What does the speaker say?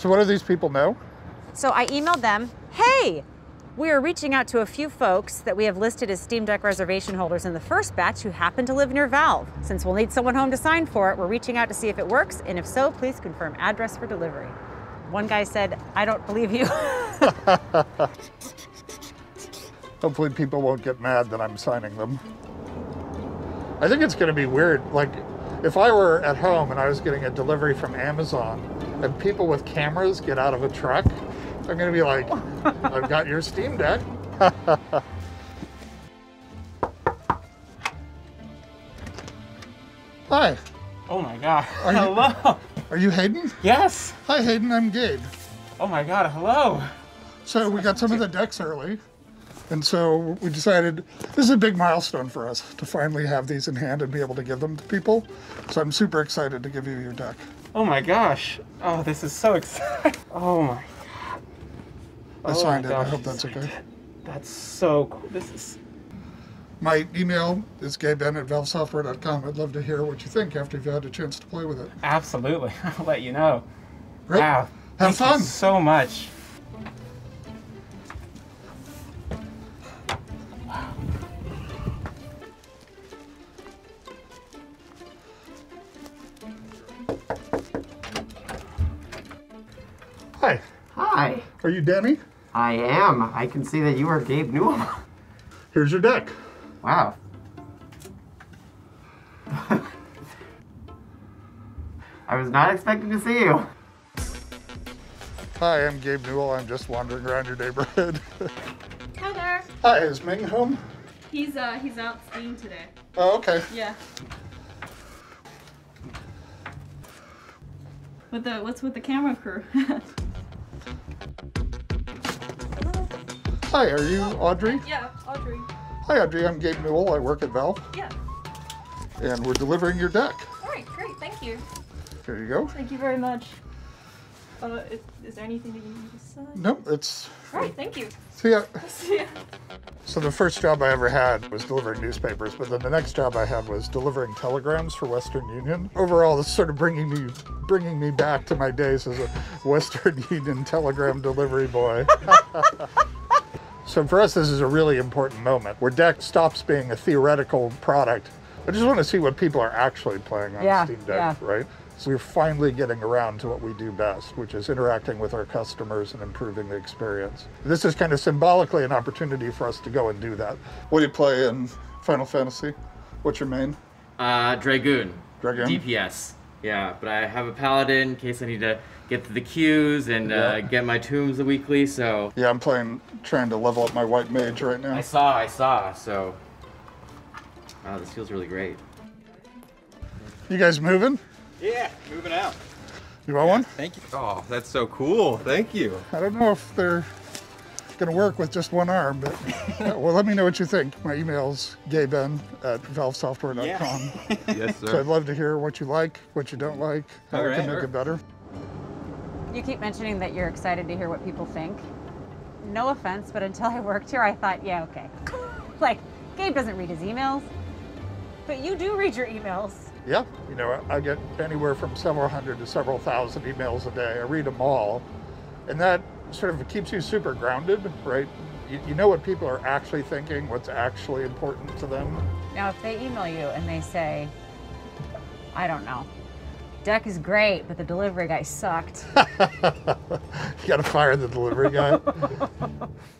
So what do these people know? So I emailed them, hey, we are reaching out to a few folks that we have listed as Steam Deck reservation holders in the first batch who happen to live near Valve. Since we'll need someone home to sign for it, we're reaching out to see if it works, and if so, please confirm address for delivery. One guy said, I don't believe you. Hopefully people won't get mad that I'm signing them. I think it's gonna be weird, like if I were at home and I was getting a delivery from Amazon and people with cameras get out of a truck, I'm gonna be like, I've got your Steam Deck. Hi, Oh my god. Are you- hello. are you Hayden? Yes. Hi Hayden, I'm Gabe. Oh my god. Hello. So we got some of the decks early. And so we decided this is a big milestone for us to finally have these in hand and be able to give them to people. So I'm super excited to give you your deck. Oh my gosh. Oh, this is so exciting. Oh my. God. I Oh signed it. I hope that's okay. That's so cool. This is. My email is gaben at valvesoftware.com. I'd love to hear what you think after you've had a chance to play with it. Absolutely. I'll let you know. Great. Wow. Have Thank you fun. so much. Are you Danny? I am. I can see that you are Gabe Newell. Here's your deck. Wow. I was not expecting to see you. Hi, I'm Gabe Newell. I'm just wandering around your neighborhood. Hi there. Hi, is Ming home? He's uh he's out skiing today. Oh, okay. Yeah. With the what's with the camera crew? Hi, are you Audrey? yeah, Audrey. Hi, Audrey. I'm Gabe Newell. I work at Valve, Yeah. and we're delivering your deck. All right, great. Thank you. Here you go. Thank you very much. Uh, is, is there anything that you need to sign? Nope, it's. All right, thank you. See ya. See ya. So the first job I ever had was delivering newspapers, but then the next job I had was delivering telegrams for Western Union. Overall, this is sort of bringing me bringing me back to my days as a Western Union telegram delivery boy. so for us, this is a really important moment where Deck stops being a theoretical product. I just want to see what people are actually playing on Yeah, Steam Deck, yeah. right? So we're finally getting around to what we do best, which is interacting with our customers and improving the experience. This is kind of symbolically an opportunity for us to go and do that. What do you play in Final Fantasy? What's your main? Uh, Dragoon. Dragoon? DPS. Yeah, but I have a paladin in case I need to get to the queues and uh, get my tomes the weekly. So Yeah, I'm playing, trying to level up my white mage right now. I saw, I saw. So wow, this feels really great. You guys moving? Yeah, moving out. You want one? Thank you. Oh, that's so cool. Thank you. I don't know if they're going to work with just one arm, but yeah, well, let me know what you think. My email's gaben at valvesoftware.com. yes, So sir. I'd love to hear what you like, what you don't like, how All I right, can make sure. it better. You keep mentioning that you're excited to hear what people think. No offense, but until I worked here, I thought, yeah, okay. like, Gabe doesn't read his emails, but you do read your emails. Yeah, you know, I get anywhere from several hundred to several thousand emails a day. I read them all, and that sort of keeps you super grounded, right? You, you know what people are actually thinking, what's actually important to them. Now, if they email you and they say, I don't know, deck is great, but the delivery guy sucked. you got to fire the delivery guy.